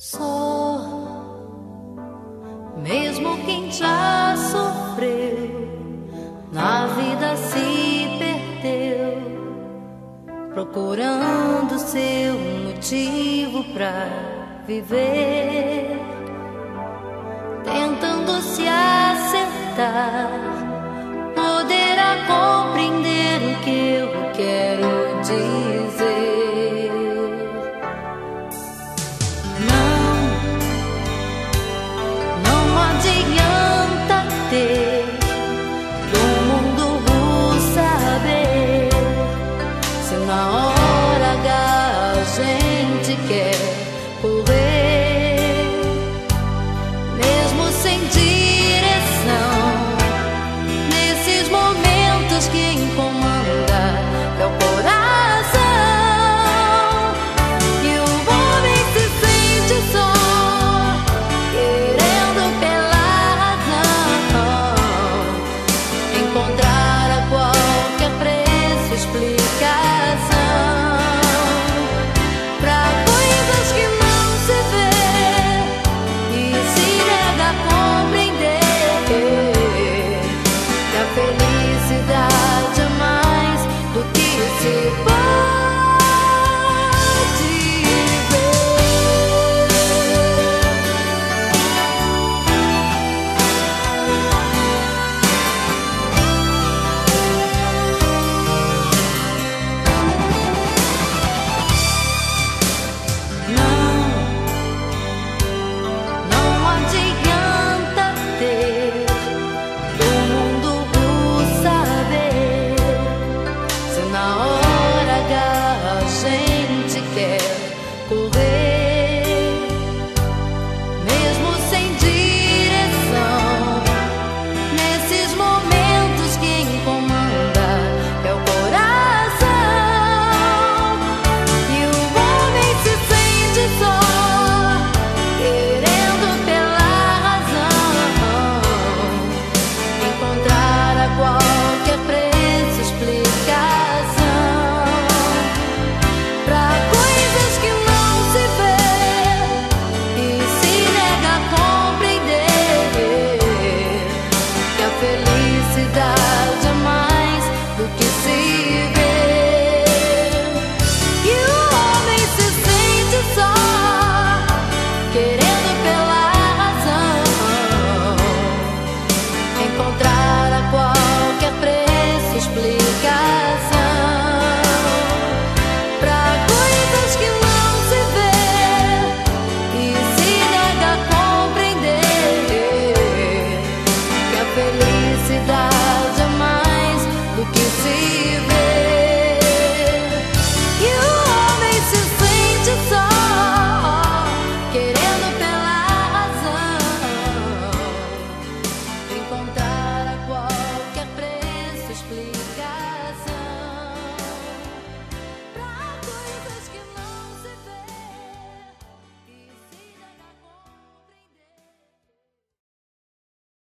Só, mesmo quem já sofreu, na vida se perdeu, procurando seu motivo pra viver, tentando se acertar,